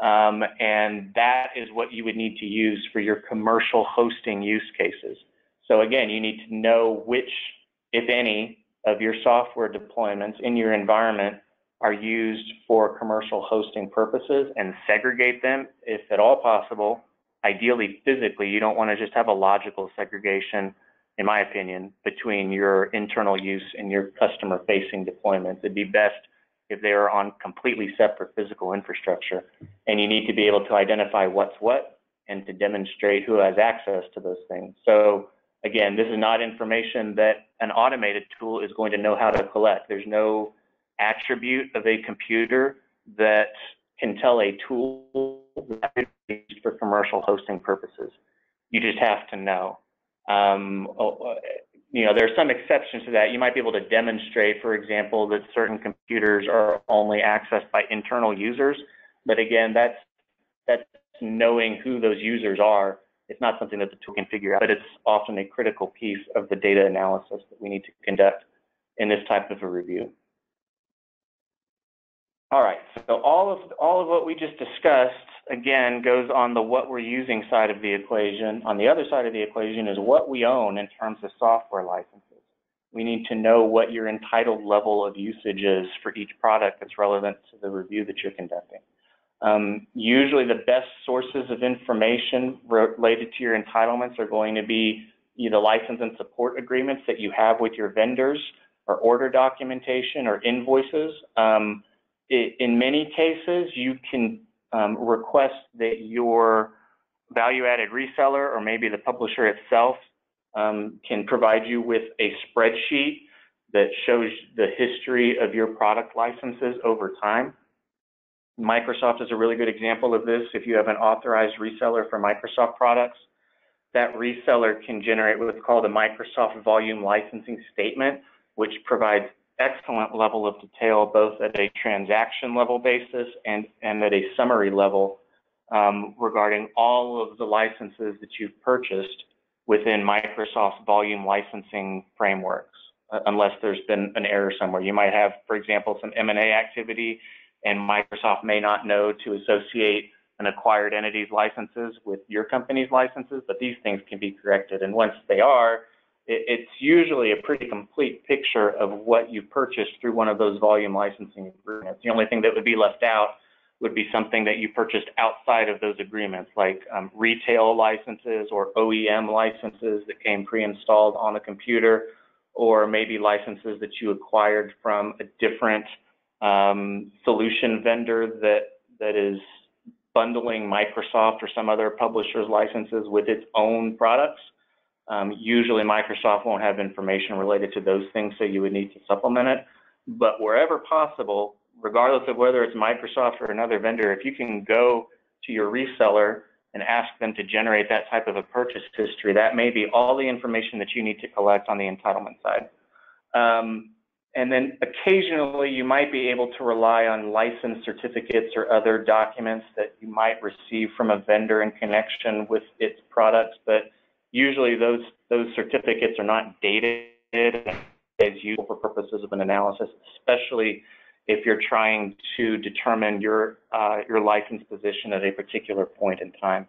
Um, and that is what you would need to use for your commercial hosting use cases. So again, you need to know which, if any, of your software deployments in your environment are used for commercial hosting purposes and segregate them if at all possible. Ideally, physically, you don't want to just have a logical segregation, in my opinion, between your internal use and your customer facing deployments. It'd be best if they are on completely separate physical infrastructure. And you need to be able to identify what's what and to demonstrate who has access to those things. So again, this is not information that an automated tool is going to know how to collect. There's no attribute of a computer that can tell a tool for commercial hosting purposes. You just have to know. Um, oh, uh, you know, there are some exceptions to that. You might be able to demonstrate, for example, that certain computers are only accessed by internal users. But again, that's that's knowing who those users are It's not something that the tool can figure out, but it's often a critical piece of the data analysis that we need to conduct in this type of a review. All right, so all of all of what we just discussed again goes on the what we're using side of the equation. On the other side of the equation is what we own in terms of software licenses. We need to know what your entitled level of usage is for each product that's relevant to the review that you're conducting. Um, usually the best sources of information related to your entitlements are going to be either license and support agreements that you have with your vendors or order documentation or invoices. Um, in many cases, you can um, request that your value-added reseller or maybe the publisher itself um, can provide you with a spreadsheet that shows the history of your product licenses over time. Microsoft is a really good example of this. If you have an authorized reseller for Microsoft products, that reseller can generate what's called a Microsoft Volume Licensing Statement, which provides excellent level of detail both at a transaction level basis and, and at a summary level um, regarding all of the licenses that you've purchased within Microsoft volume licensing frameworks, uh, unless there's been an error somewhere. You might have, for example, some M&A activity, and Microsoft may not know to associate an acquired entity's licenses with your company's licenses, but these things can be corrected. And once they are, it's usually a pretty complete picture of what you purchased through one of those volume licensing agreements. The only thing that would be left out would be something that you purchased outside of those agreements, like um, retail licenses or OEM licenses that came pre-installed on a computer, or maybe licenses that you acquired from a different um, solution vendor that that is bundling Microsoft or some other publisher's licenses with its own products. Um, usually Microsoft won't have information related to those things, so you would need to supplement it. But wherever possible, regardless of whether it's Microsoft or another vendor, if you can go to your reseller and ask them to generate that type of a purchase history, that may be all the information that you need to collect on the entitlement side. Um, and then occasionally you might be able to rely on license certificates or other documents that you might receive from a vendor in connection with its products, but usually those those certificates are not dated as useful for purposes of an analysis, especially if you're trying to determine your, uh, your license position at a particular point in time.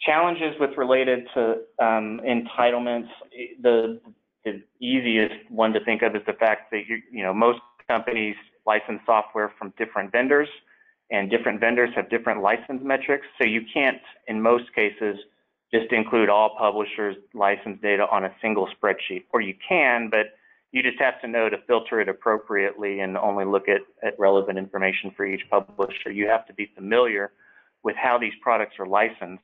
Challenges with related to um, entitlements, the, the easiest one to think of is the fact that you, you know most companies license software from different vendors, and different vendors have different license metrics. So you can't, in most cases, just include all publishers' license data on a single spreadsheet, or you can, but you just have to know to filter it appropriately and only look at, at relevant information for each publisher. You have to be familiar with how these products are licensed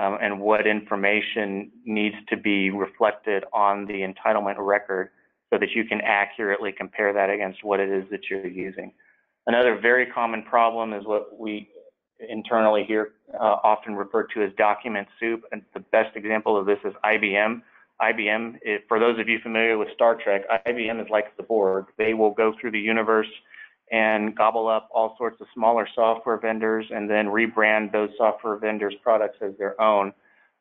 um, and what information needs to be reflected on the entitlement record so that you can accurately compare that against what it is that you're using. Another very common problem is what we internally here uh, often referred to as document soup. And the best example of this is IBM IBM, if, for those of you familiar with Star Trek, IBM is like the Borg. They will go through the universe and gobble up all sorts of smaller software vendors and then rebrand those software vendors' products as their own.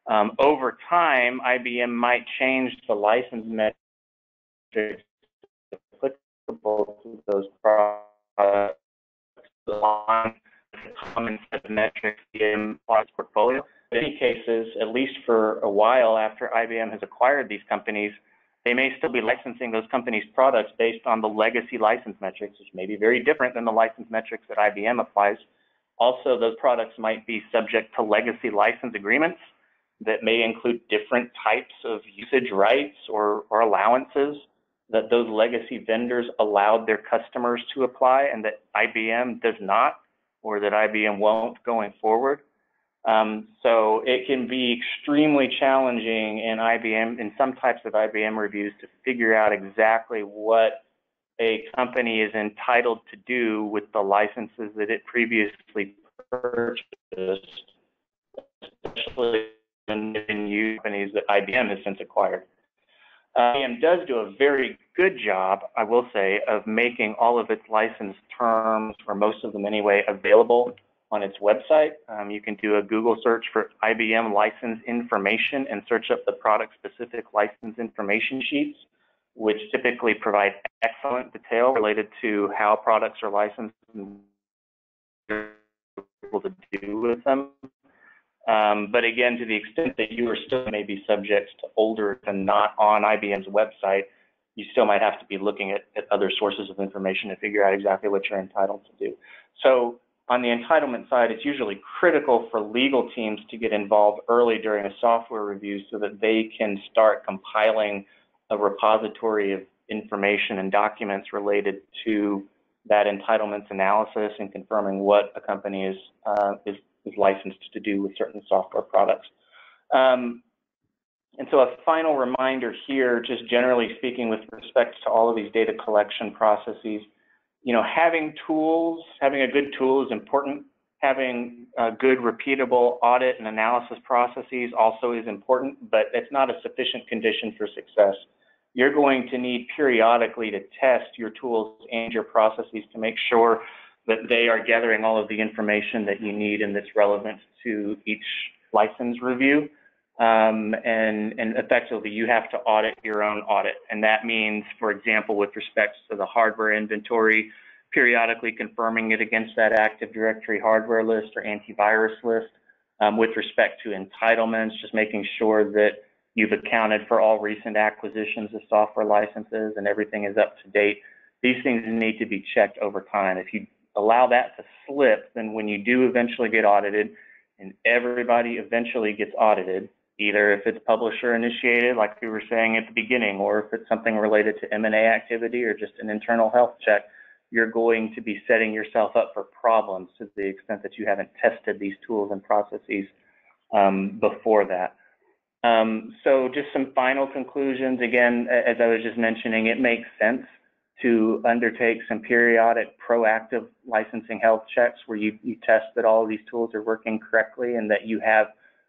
Um, over time, IBM might change the license metrics applicable to those products common set of metrics in product portfolio in many cases, at least for a while after IBM has acquired these companies, they may still be licensing those companies' products based on the legacy license metrics, which may be very different than the license metrics that IBM applies. Also, those products might be subject to legacy license agreements that may include different types of usage rights or, or allowances that those legacy vendors allowed their customers to apply and that IBM does not or that IBM won't going forward. Um, so it can be extremely challenging in IBM, in some types of IBM reviews to figure out exactly what a company is entitled to do with the licenses that it previously purchased, especially in new companies that IBM has since acquired. IBM does do a very good job, I will say, of making all of its license terms, or most of them anyway, available on its website. Um, you can do a Google search for IBM license information and search up the product-specific license information sheets, which typically provide excellent detail related to how products are licensed and able to do with them. Um, but again, to the extent that you are still maybe subject to older and not on IBM's website, you still might have to be looking at, at other sources of information to figure out exactly what you're entitled to do. So on the entitlement side, it's usually critical for legal teams to get involved early during a software review so that they can start compiling a repository of information and documents related to that entitlements analysis and confirming what a company is, uh, is, is, licensed to do with certain software products. Um, and so a final reminder here, just generally speaking with respect to all of these data collection processes, you know, having tools, having a good tool is important. Having a good repeatable audit and analysis processes also is important, but it's not a sufficient condition for success. You're going to need periodically to test your tools and your processes to make sure that they are gathering all of the information that you need and that's relevant to each license review. Um, and, and effectively you have to audit your own audit. And that means, for example, with respect to the hardware inventory, periodically confirming it against that Active Directory hardware list or antivirus list. Um, with respect to entitlements, just making sure that you've accounted for all recent acquisitions of software licenses and everything is up to date. These things need to be checked over time. If you allow that to slip, then when you do eventually get audited, and everybody eventually gets audited, either if it's publisher initiated, like we were saying at the beginning, or if it's something related to M&A activity or just an internal health check, you're going to be setting yourself up for problems to the extent that you haven't tested these tools and processes um, before that. Um, so just some final conclusions. Again, as I was just mentioning, it makes sense to undertake some periodic proactive licensing health checks where you, you test that all of these tools are working correctly and that you have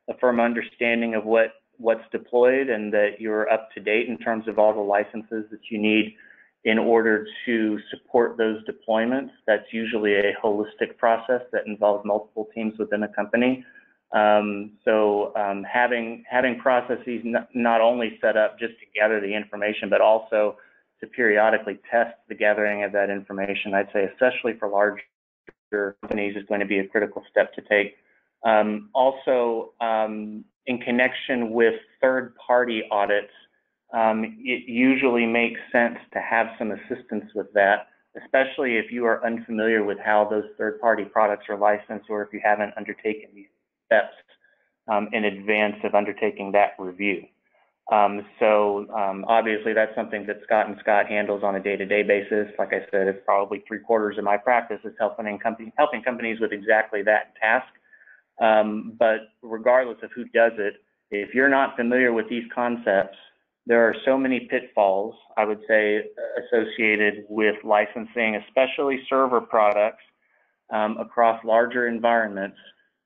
a firm understanding of what what's deployed and that you're up to date in terms of all the licenses that you need in order to support those deployments. That's usually a holistic process that involves multiple teams within a company. Um, so um, having having processes not only set up just to gather the information, but also to periodically test the gathering of that information, I'd say especially for larger companies is going to be a critical step to take. Um, also, um, in connection with third-party audits, um, it usually makes sense to have some assistance with that, especially if you are unfamiliar with how those third-party products are licensed or if you haven't undertaken these steps um, in advance of undertaking that review. Um, so um, obviously that's something that Scott and Scott handles on a day-to-day basis. Like I said, it's probably three quarters of my practice is helping, company, helping companies with exactly that task. Um, but regardless of who does it, if you're not familiar with these concepts, there are so many pitfalls, I would say, associated with licensing, especially server products um, across larger environments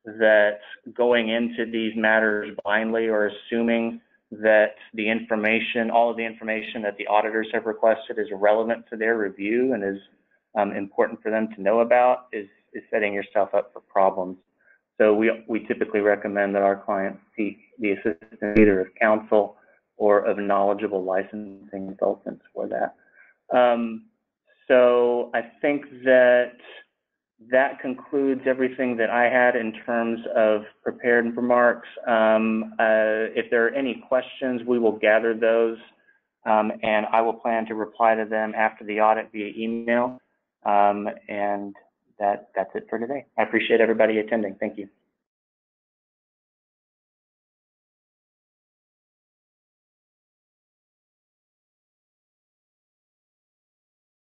that going into these matters blindly or assuming that the information, all of the information that the auditors have requested is relevant to their review and is um, important for them to know about is, is setting yourself up for problems. So we, we typically recommend that our clients seek the assistance either of counsel or of knowledgeable licensing consultants for that. Um, so I think that that concludes everything that I had in terms of prepared remarks. Um, uh, if there are any questions, we will gather those, um, and I will plan to reply to them after the audit via email. Um, and that that's it for today. I appreciate everybody attending. Thank you.